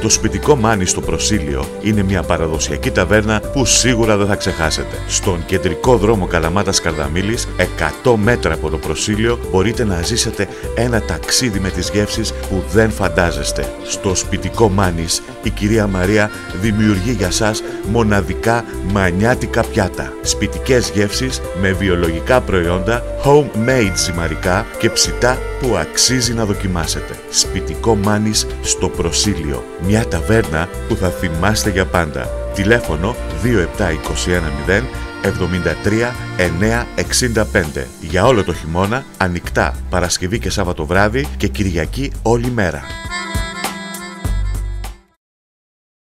Το σπιτικό Μάνι στο Προσήλιο είναι μια παραδοσιακή ταβέρνα που σίγουρα δεν θα ξεχάσετε. Στον κεντρικό δρόμο Καλαμάτας Καρδαμίλης, 100 μέτρα από το Προσήλιο, μπορείτε να ζήσετε ένα ταξίδι με τις γεύσεις που δεν φαντάζεστε. Στο σπιτικό Μάνις, η κυρία Μαρία δημιουργεί για σας μοναδικά μανιάτικα πιάτα. Σπιτικές γεύσεις με βιολογικά προϊόντα, homemade ζυμαρικά και ψητά που αξίζει να δοκιμάσετε. Σπιτικό Μάνις στο Προσήλιο. Μια ταβέρνα που θα θυμάστε για πάντα. Τηλέφωνο 27210 73 965. Για όλο το χειμώνα, ανοιχτά Παρασκευή και Σάββατο βράδυ και Κυριακή όλη μέρα.